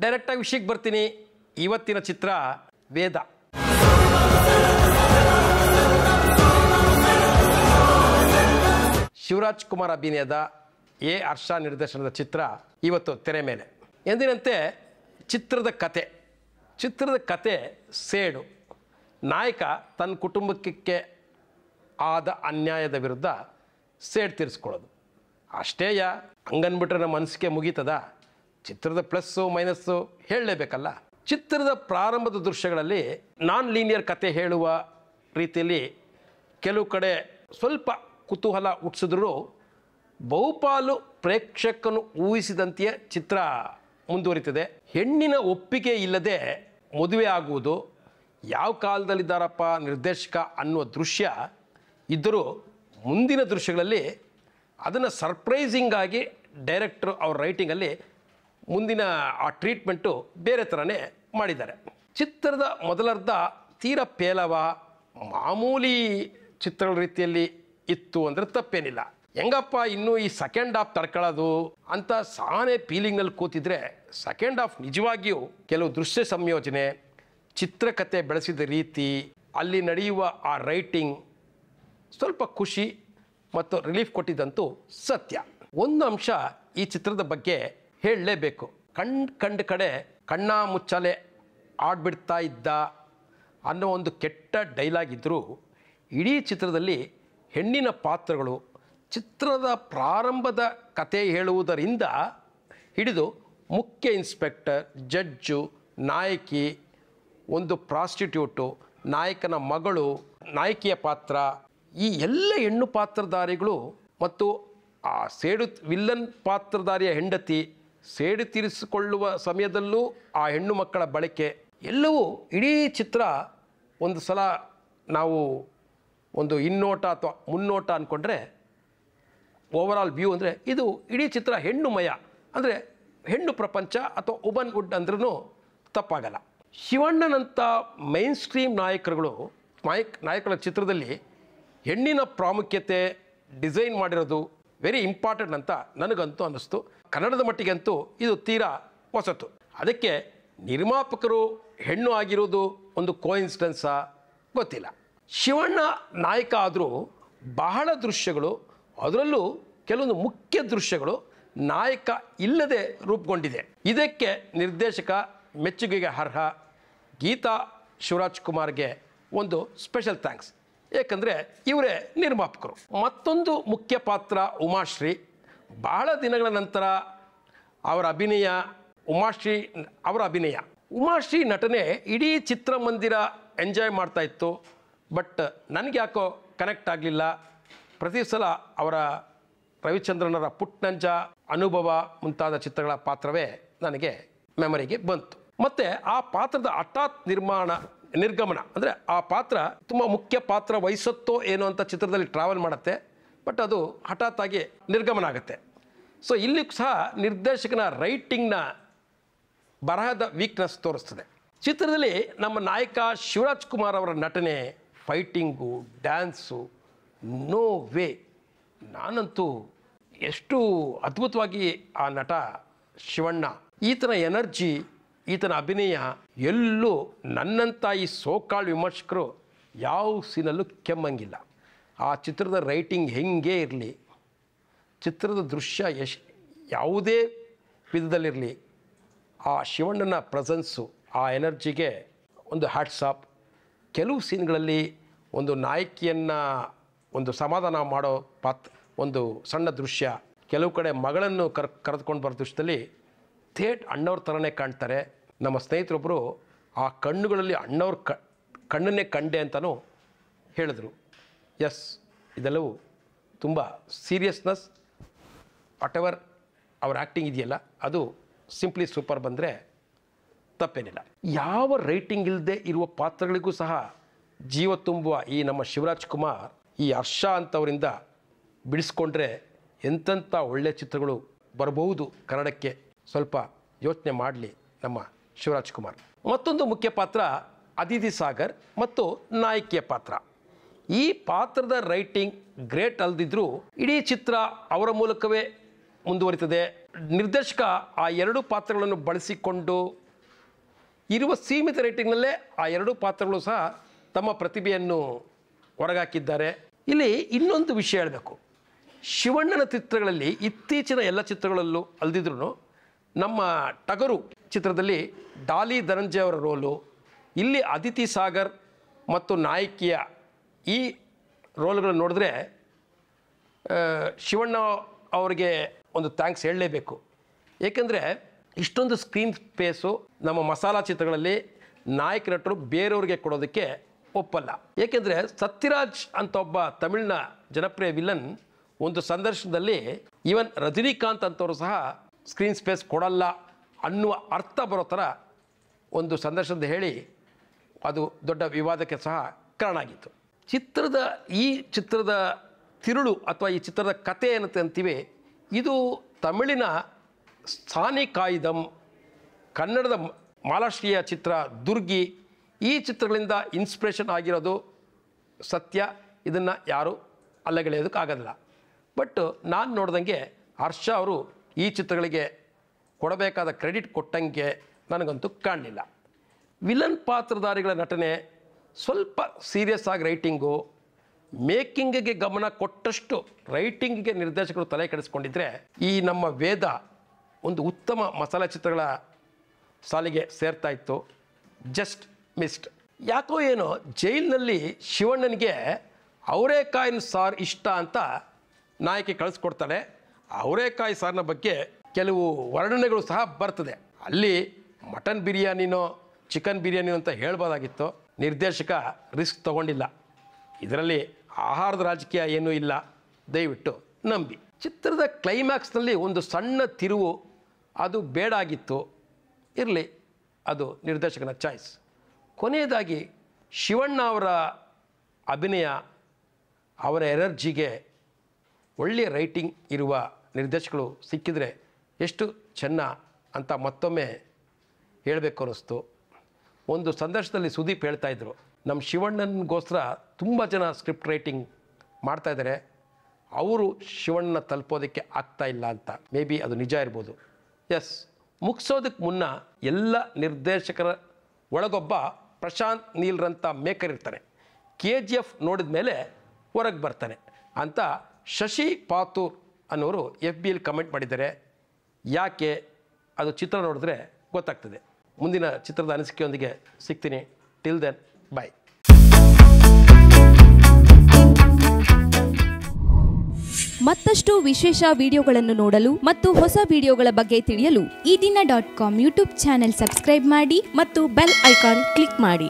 ಡೈರೆಕ್ಟಾಗಿ ವಿಷಯಕ್ಕೆ ಬರ್ತೀನಿ. ಇವತ್ತಿನ ಚಿತ್ರ ವೇದ. ಶಿವರಾಜ್ ಕುಮಾರ್ ಅಭಿನಯದ ಎ ಹರ್ಷ ನಿರ್ದೇಶನದ ಚಿತ್ರ ಇವತ್ತು ತೆರೆ ಮೇಲೆ. ಎಂದಿನಂತೆ ಚಿತ್ರದ ಕತೆ ಚಿತ್ರದ ಕತೆ ಸೇಡು. ನಾಯಕ ತನ್ನ ಕುಟುಂಬಕ್ಕೆ ಆದ ಅನ್ಯಾಯದ ವಿರುದ್ಧ ಸೇಡ್ ತೀರಿಸ್ಕೊಳ್ಳೋದು. ಅಷ್ಟೇಯ ಹಂಗನ್ಬಿಟ್ರೆ ನಮ್ಮ ಮನಸ್ಸಿಗೆ ಮುಗೀತದ? ಚಿತ್ರದ ಪ್ಲಸ್ಸು ಮೈನಸ್ಸು ಹೇಳಲೇಬೇಕಲ್ಲ? ಚಿತ್ರದ ಪ್ರಾರಂಭದ ದೃಶ್ಯಗಳಲ್ಲಿ ನಾನ್ ಲೀನಿಯರ್ ಕತೆ ಹೇಳುವ ರೀತಿಯಲ್ಲಿ ಕೆಲವು ಕಡೆ ಸ್ವಲ್ಪ ಕುತೂಹಲ ಹುಟ್ಟಿಸಿದ್ರು ಬಹುಪಾಲು ಪ್ರೇಕ್ಷಕನು ಊಹಿಸಿದಂತೆಯೇ ಚಿತ್ರ ಮುಂದುವರಿತದೆ. ಹೆಣ್ಣಿನ ಒಪ್ಪಿಗೆ ಇಲ್ಲದೆ ಮದುವೆ ಆಗುವುದು ಯಾವ ಕಾಲದಲ್ಲಿದ್ದಾರಪ್ಪ ನಿರ್ದೇಶಕ ಅನ್ನುವ ದೃಶ್ಯ ಇದ್ದರೂ ಮುಂದಿನ ದೃಶ್ಯಗಳಲ್ಲಿ ಅದನ್ನು ಸರ್ಪ್ರೈಸಿಂಗ್ ಆಗಿ ಡೈರೆಕ್ಟ್ರು ಅವ್ರ ರೈಟಿಂಗಲ್ಲಿ ಮುಂದಿನ ಆ ಟ್ರೀಟ್ಮೆಂಟು ಬೇರೆ ಥರನೇ ಮಾಡಿದ್ದಾರೆ. ಚಿತ್ರದ ಮೊದಲರ್ಧ ತೀರ ಪೇಲವ, ಮಾಮೂಲಿ ಚಿತ್ರಗಳ ರೀತಿಯಲ್ಲಿ ಇತ್ತು ಅಂದರೆ ತಪ್ಪೇನಿಲ್ಲ. ಹೆಂಗಪ್ಪ ಇನ್ನೂ ಈ ಸೆಕೆಂಡ್ ಹಾಫ್ ತಡ್ಕೊಳ್ಳೋದು ಅಂತ ಸಾನೆ ಫೀಲಿಂಗ್ನಲ್ಲಿ ಕೂತಿದ್ರೆ ಸೆಕೆಂಡ್ ಹಾಫ್ ನಿಜವಾಗಿಯೂ ಕೆಲವು ದೃಶ್ಯ ಸಂಯೋಜನೆ ಚಿತ್ರಕಥೆ ಬೆಳೆಸಿದ ರೀತಿ ಅಲ್ಲಿ ನಡೆಯುವ ಆ ರೈಟಿಂಗ್ ಸ್ವಲ್ಪ ಖುಷಿ ಮತ್ತು ರಿಲೀಫ್ ಕೊಟ್ಟಿದ್ದಂತೂ ಸತ್ಯ. ಒಂದು ಅಂಶ ಈ ಚಿತ್ರದ ಬಗ್ಗೆ ಹೇಳಲೇಬೇಕು. ಕಣ್ಣು ಕಂಡ ಕಡೆ ಕಣ್ಣ ಮುಚ್ಚಾಲೆ ಆಡ್ಬಿಡ್ತಾ ಇದ್ದ ಅನ್ನೋ ಒಂದು ಕೆಟ್ಟ ಡೈಲಾಗ್ ಇದ್ದರೂ ಇಡೀ ಚಿತ್ರದಲ್ಲಿ ಹೆಣ್ಣಿನ ಪಾತ್ರಗಳು ಚಿತ್ರದ ಪ್ರಾರಂಭದ ಕತೆ ಹೇಳುವುದರಿಂದ ಹಿಡಿದು ಮುಖ್ಯ ಇನ್ಸ್ಪೆಕ್ಟರ್ ಜಡ್ಜು ನಾಯಕಿ, ಒಂದು ಪ್ರಾಸ್ಟಿಟ್ಯೂಟು ನಾಯಕನ ಮಗಳು, ನಾಯಕಿಯ ಪಾತ್ರ, ಈ ಎಲ್ಲ ಹೆಣ್ಣು ಪಾತ್ರಧಾರಿಗಳು ಮತ್ತು ಆ ಸೇಡು ವಿಲ್ಲನ್ ಪಾತ್ರಧಾರಿಯ ಹೆಂಡತಿ ಸೇಡು ತೀರಿಸಿಕೊಳ್ಳುವ ಸಮಯದಲ್ಲೂ ಆ ಹೆಣ್ಣು ಮಕ್ಕಳ ಬಳಕೆ ಎಲ್ಲವೂ ಇಡೀ ಚಿತ್ರ ಒಂದು ಸಲ ನಾವು ಒಂದು ಇನ್ನೋಟ ಅಥವಾ ಮುನ್ನೋಟ ಅಂದ್ಕೊಂಡ್ರೆ ಓವರಾಲ್ ವ್ಯೂ ಅಂದರೆ ಇದು ಇಡೀ ಚಿತ್ರ ಹೆಣ್ಣುಮಯ. ಅಂದರೆ ಹೆಣ್ಣು ಪ್ರಪಂಚ ಅಥವಾ ಉಬನ್ ವುಡ್ ಅಂದ್ರೂ ತಪ್ಪಾಗಲ್ಲ. ಶಿವಣ್ಣನಂಥ ಮೈನ್ ಸ್ಟ್ರೀಮ್ ನಾಯಕರುಗಳು, ನಾಯಕ್, ನಾಯಕರ ಚಿತ್ರದಲ್ಲಿ ಹೆಣ್ಣಿನ ಪ್ರಾಮುಖ್ಯತೆ ಡಿಸೈನ್ ಮಾಡಿರೋದು ವೆರಿ ಇಂಪಾರ್ಟೆಂಟ್ ಅಂತ ನನಗಂತೂ ಅನ್ನಿಸ್ತು. ಕನ್ನಡದ ಮಟ್ಟಿಗಂತೂ ಇದು ತೀರಾ ಹೊಸತು ಅದಕ್ಕೆ ನಿರ್ಮಾಪಕರು ಹೆಣ್ಣು ಆಗಿರೋದು ಒಂದು ಕೋಇನ್ಸಿಡೆನ್ಸಾ ಗೊತ್ತಿಲ್ಲ. ಶಿವಣ್ಣ ನಾಯಕ ಆದರೂ ಬಹಳ ದೃಶ್ಯಗಳು, ಅದರಲ್ಲೂ ಕೆಲವೊಂದು ಮುಖ್ಯ ದೃಶ್ಯಗಳು ನಾಯಕ ಇಲ್ಲದೆ ರೂಪುಗೊಂಡಿದೆ. ಇದಕ್ಕೆ ನಿರ್ದೇಶಕ ಮೆಚ್ಚುಗೆಗೆ ಅರ್ಹ ಗೀತಾ ಶಿವರಾಜ್ ಕುಮಾರ್ಗೆ ಒಂದು ಸ್ಪೆಷಲ್ ಥ್ಯಾಂಕ್ಸ್ ಏಕೆಂದರೆ ಇವರೇ ನಿರ್ಮಾಪಕರು. ಮತ್ತೊಂದು ಮುಖ್ಯ ಪಾತ್ರ ಉಮಾಶ್ರೀ. ಬಹಳ ದಿನಗಳ ನಂತರ ಅವರ ಅಭಿನಯ, ಉಮಾಶ್ರೀ ಅವರ ಅಭಿನಯ. ಉಮಾಶ್ರೀ ನಟನೆ ಇಡೀ ಚಿತ್ರಮಂದಿರ ಎಂಜಾಯ್ ಮಾಡ್ತಾ ಇತ್ತು. ಬಟ್ ನನಗೆ ಯಾಕೋ ಕನೆಕ್ಟ್ ಆಗಲಿಲ್ಲ. ಪ್ರತಿ ಸಲ ಅವರ ರವಿಚಂದ್ರನರ ಪುಟ್ನಂಜ ಅನುಭವ ಮುಂತಾದ ಚಿತ್ರಗಳ ಪಾತ್ರವೇ ನನಗೆ ಮೆಮರಿಗೆ ಬಂತು. ಮತ್ತು ಆ ಪಾತ್ರದ ಹಠಾತ್ ನಿರ್ಮಾಣ ನಿರ್ಗಮನ. ಅಂದರೆ ಆ ಪಾತ್ರ ತುಂಬ ಮುಖ್ಯ ಪಾತ್ರ ವಹಿಸುತ್ತೋ ಏನೋ ಅಂತ ಚಿತ್ರದಲ್ಲಿ ಟ್ರಾವೆಲ್ ಮಾಡುತ್ತೆ ಬಟ್ ಅದು ಹಠಾತ್ ನಿರ್ಗಮನ ಆಗುತ್ತೆ. ಸೊ ಇಲ್ಲಿ ಸಹ ನಿರ್ದೇಶಕನ ರೈಟಿಂಗ್ನ ಬರಹದ ವೀಕ್ನೆಸ್ ತೋರಿಸ್ತದೆ. ಚಿತ್ರದಲ್ಲಿ ನಮ್ಮ ನಾಯಕ ಶಿವರಾಜ್ ಕುಮಾರ್ ಅವರ ನಟನೆ ಫೈಟಿಂಗು ಡ್ಯಾನ್ಸು ನೋ ವೇ ನಾನಂತೂ ಎಷ್ಟು ಅದ್ಭುತವಾಗಿ ಆ ನಟ ಶಿವಣ್ಣ ಈತನ ಎನರ್ಜಿ ಈತನ ಅಭಿನಯ ಎಲ್ಲೂ ನನ್ನಂಥ ಈ ಸೋಕಾಳ್ ವಿಮರ್ಶಕರು ಯಾವ ಸೀನಲ್ಲೂ ಕೆಮ್ಮಂಗಿಲ್ಲ. ಆ ಚಿತ್ರದ ರೈಟಿಂಗ್ ಹೆಂಗೆ ಇರಲಿ, ಚಿತ್ರದ ದೃಶ್ಯ ಎಷ್ ಯಾವುದೇ ವಿಧದಲ್ಲಿರಲಿ, ಆ ಶಿವಣ್ಣನ ಪ್ರೆಸೆನ್ಸು ಆ ಎನರ್ಜಿಗೆ ಒಂದು ಹ್ಯಾಟ್ಸಾಪ್ ಕೆಲವು ಸೀನ್ಗಳಲ್ಲಿ ಒಂದು ನಾಯಕಿಯನ್ನು ಒಂದು ಸಮಾಧಾನ ಮಾಡೋ ಪಾತ್, ಒಂದು ಸಣ್ಣ ದೃಶ್ಯ. ಕೆಲವು ಕಡೆ ಮಗಳನ್ನು ಕರ್, ಕರೆದುಕೊಂಡು ಬರೋ ದೃಶ್ಯದಲ್ಲಿ ಥೇಟ್ ಅಣ್ಣವ್ರ ಥರನೇ ಕಾಣ್ತಾರೆ. ನಮ್ಮ ಸ್ನೇಹಿತರೊಬ್ಬರು ಆ ಕಣ್ಣುಗಳಲ್ಲಿ ಅಣ್ಣವ್ರ ಕಣ್ಣನ್ನೇ ಕಂಡೆ ಅಂತಲೂ ಹೇಳಿದ್ರು. ಎಸ್ ಇದೆಲ್ಲವೂ ತುಂಬ ಸೀರಿಯಸ್ನೆಸ್ ವಾಟ್ ಎವರ್ ಅವ್ರ ಆ್ಯಕ್ಟಿಂಗ್ ಇದೆಯಲ್ಲ, ಅದು ಸಿಂಪ್ಲಿ ಸೂಪರ್ ಬಂದರೆ ತಪ್ಪೇನಿಲ್ಲ. ಯಾವ ರೈಟಿಂಗ್ ಇಲ್ಲದೆ ಇರುವ ಪಾತ್ರಗಳಿಗೂ ಸಹ ಜೀವ ತುಂಬುವ ಈ ನಮ್ಮ ಶಿವರಾಜ್ ಕುಮಾರ್, ಈ ಹರ್ಷ ಅಂತವರಿಂದ ಬಿಡಿಸ್ಕೊಂಡ್ರೆ ಎಂತೆಂಥ ಒಳ್ಳೆಯ ಚಿತ್ರಗಳು ಬರಬಹುದು ಕನ್ನಡಕ್ಕೆ ಸ್ವಲ್ಪ ಯೋಚನೆ ಮಾಡಲಿ ನಮ್ಮ ಶಿವರಾಜ್ ಕುಮಾರ್. ಮತ್ತೊಂದು ಮುಖ್ಯ ಪಾತ್ರ ಅದಿತಿ ಸಾಗರ್ ಮತ್ತು ನಾಯಕಿಯ ಪಾತ್ರ. ಈ ಪಾತ್ರದ ರೈಟಿಂಗ್ ಗ್ರೇಟ್ ಅಲ್ದಿದ್ರೂ ಇಡೀ ಚಿತ್ರ ಅವರ ಮೂಲಕವೇ ಮುಂದುವರಿತದೆ. ನಿರ್ದೇಶಕ ಆ ಎರಡು ಪಾತ್ರಗಳನ್ನು ಬಳಸಿಕೊಂಡು ಇರುವ ಸೀಮಿತ ರೈಟಿಂಗ್ನಲ್ಲೇ ಆ ಎರಡು ಪಾತ್ರಗಳು ಸಹ ತಮ್ಮ ಪ್ರತಿಭೆಯನ್ನು ಹೊರಗಾಕಿದ್ದಾರೆ. ಇಲ್ಲಿ ಇನ್ನೊಂದು ವಿಷಯ ಹೇಳಬೇಕು. ಶಿವಣ್ಣನ ಚಿತ್ರಗಳಲ್ಲಿ ಇತ್ತೀಚಿನ ಎಲ್ಲ ಚಿತ್ರಗಳಲ್ಲೂ ಅಲ್ದಿದ್ರು ನಮ್ಮ ಟಗರು ಚಿತ್ರದಲ್ಲಿ ಡಾಲಿ ಧನಂಜಯ ಅವರ ರೋಲು, ಇಲ್ಲಿ ಅದಿತಿ ಸಾಗರ್ ಮತ್ತು ನಾಯಕಿಯ ಈ ರೋಲ್ಗಳನ್ನು ನೋಡಿದ್ರೆ ಶಿವಣ್ಣ ಅವರಿಗೆ ಒಂದು ಥ್ಯಾಂಕ್ಸ್ ಹೇಳಲೇಬೇಕು. ಏಕೆಂದರೆ ಇಷ್ಟೊಂದು ಸ್ಕ್ರೀನ್ ಸ್ಪೇಸು ನಮ್ಮ ಮಸಾಲಾ ಚಿತ್ರಗಳಲ್ಲಿ ನಾಯಕ ನಟರು ಬೇರೆಯವ್ರಿಗೆ ಕೊಡೋದಕ್ಕೆ ಒಪ್ಪಲ್ಲ. ಏಕೆಂದರೆ ಸತ್ಯರಾಜ್ ಅಂತ ಒಬ್ಬ ತಮಿಳಿನ ಜನಪ್ರಿಯ ವಿಲನ್ ಒಂದು ಸಂದರ್ಶನದಲ್ಲಿ ಈವನ್ ರಜನಿಕಾಂತ್ ಅಂತವರು ಸಹ ಸ್ಕ್ರೀನ್ ಸ್ಪೇಸ್ ಕೊಡಲ್ಲ ಅನ್ನುವ ಅರ್ಥ ಬರೋ ಥರ ಒಂದು ಸಂದರ್ಶನದ ಹೇಳಿ ಅದು ದೊಡ್ಡ ವಿವಾದಕ್ಕೆ ಸಹ ಕಾರಣ ಆಗಿತ್ತು. ಚಿತ್ರದ ಈ ಚಿತ್ರದ ತಿರುಳು ಅಥವಾ ಈ ಚಿತ್ರದ ಕತೆ ಏನಂತ ಅಂತೀವಿ, ಇದು ತಮಿಳಿನ ಸ್ಥಾನಿ ಕಾಯ್ದಂ, ಕನ್ನಡದ ಮಾಲಾಶ್ರೀಯ ಚಿತ್ರ ದುರ್ಗಿ, ಈ ಚಿತ್ರಗಳಿಂದ ಇನ್ಸ್ಪಿರೇಷನ್ ಆಗಿರೋದು ಸತ್ಯ. ಇದನ್ನು ಯಾರೂ ಅಲ್ಲಗಳೆಯೋದಕ್ಕಾಗೋದಿಲ್ಲ. ಬಟ್ ನಾನು ನೋಡ್ದಂಗೆ ಹರ್ಷ ಅವರು ಈ ಚಿತ್ರಗಳಿಗೆ ಕೊಡಬೇಕಾದ ಕ್ರೆಡಿಟ್ ಕೊಟ್ಟಂಗೆ ನನಗಂತೂ ಕಾಣಲಿಲ್ಲ. ವಿಲನ್ ಪಾತ್ರಧಾರಿಗಳ ನಟನೆ ಸ್ವಲ್ಪ ಸೀರಿಯಸ್ ಆಗಿ ರೈಟಿಂಗು, ಮೇಕಿಂಗಿಗೆ ಗಮನ ಕೊಟ್ಟಷ್ಟು ರೈಟಿಂಗ್ಗೆ ನಿರ್ದೇಶಕರು ತಲೆ ಕೆಡಿಸ್ಕೊಂಡಿದ್ರೆ ಈ ನಮ್ಮ ವೇದ ಒಂದು ಉತ್ತಮ ಮಸಾಲೆ ಚಿತ್ರಗಳ ಸಾಲಿಗೆ ಸೇರ್ತಾ ಇತ್ತು. Just missed. ಯಾಕೋ ಏನೋ ಜೈಲಿನಲ್ಲಿ ಶಿವಣ್ಣನಿಗೆ ಅವರೇಕಾಯಿನ ಸಾರು ಇಷ್ಟ ಅಂತ ನಾಯಕಿ ಕಳಿಸ್ಕೊಡ್ತಾಳೆ. ಅವರೇಕಾಯಿ ಸಾರಿನ ಬಗ್ಗೆ ಕೆಲವು ವರ್ಣನೆಗಳು ಸಹ ಬರ್ತದೆ. ಅಲ್ಲಿ ಮಟನ್ ಬಿರಿಯಾನಿನೋ, ಚಿಕನ್ ಬಿರಿಯಾನಿ ಅಂತ ಹೇಳ್ಬೋದಾಗಿತ್ತು. ನಿರ್ದೇಶಕ ರಿಸ್ಕ್ ತಗೊಂಡಿಲ್ಲ. ಇದರಲ್ಲಿ ಆಹಾರದ ರಾಜಕೀಯ ಏನೂ ಇಲ್ಲ. ದಯವಿಟ್ಟು ನಂಬಿ. ಚಿತ್ರದ ಕ್ಲೈಮ್ಯಾಕ್ಸ್ನಲ್ಲಿ ಒಂದು ಸಣ್ಣ ತಿರುವು, ಅದು ಬೇಡ ಆಗಿತ್ತು. ಇರಲಿ, ಅದು ನಿರ್ದೇಶಕನ ಚಾಯ್ಸ್ ಕೊನೆಯದಾಗಿ ಶಿವಣ್ಣ ಅವರ ಅಭಿನಯ, ಅವರ ಎನರ್ಜಿಗೆ ಒಳ್ಳೆಯ ರೈಟಿಂಗ್ ಇರುವ ನಿರ್ದೇಶಕರು ಸಿಕ್ಕಿದರೆ ಎಷ್ಟು ಚೆನ್ನ ಅಂತ ಮತ್ತೊಮ್ಮೆ ಹೇಳಬೇಕು ಅನ್ನಿಸ್ತು. ಒಂದು ಸಂದರ್ಶನದಲ್ಲಿ ಸುದೀಪ್ ಹೇಳ್ತಾ ಇದ್ರು ನಮ್ಮ ಶಿವಣ್ಣನಿಗೋಸ್ಕರ ತುಂಬ ಜನ ಸ್ಕ್ರಿಪ್ಟ್ ರೈಟಿಂಗ್ ಮಾಡ್ತಾಯಿದ್ದಾರೆ ಅವರು ಶಿವಣ್ಣನ ತಲುಪೋದಕ್ಕೆ ಆಗ್ತಾ ಇಲ್ಲ ಅಂತ. ಮೇ ಬಿ ಅದು ನಿಜ ಇರ್ಬೋದು. ಎಸ್ ಮುಗಿಸೋದಕ್ಕೆ ಮುನ್ನ ಎಲ್ಲ ನಿರ್ದೇಶಕರ ಒಳಗೊಬ್ಬ ಪ್ರಶಾಂತ್ ನೀಲ್ರಂಥ ಮೇಕರ್ ಇರ್ತಾನೆ. ಕೆ ಜಿ ಎಫ್ ನೋಡಿದ ಮೇಲೆ ಹೊರಗೆ ಬರ್ತಾನೆ ಅಂತ ಶಶಿ ಪಾತೂರ್ ಅನ್ನೋರು ಎಫ್ ಬಿ ಎಲ್ಲಿ ಕಮೆಂಟ್ ಮಾಡಿದ್ದಾರೆ. ಯಾಕೆ ಅದು ಚಿತ್ರ ನೋಡಿದ್ರೆ ಗೊತ್ತಾಗ್ತದೆ. ಮುಂದಿನ ಚಿತ್ರದ ಅನಿಸಿಕೆಯೊಂದಿಗೆ ಸಿಗ್ತೀನಿ. ಟಿಲ್ ದೆನ್ ಬಾಯ್ ಮತ್ತಷ್ಟು ವಿಶೇಷ ವಿಡಿಯೋಗಳನ್ನು ನೋಡಲು ಮತ್ತು ಹೊಸ ವಿಡಿಯೋಗಳ ಬಗ್ಗೆ ತಿಳಿಯಲು Eedina dot com YouTube channel subscribe ಮಾಡಿ ಮತ್ತು ಬೆಲ್ ಐಕಾನ್ ಕ್ಲಿಕ್ ಮಾಡಿ.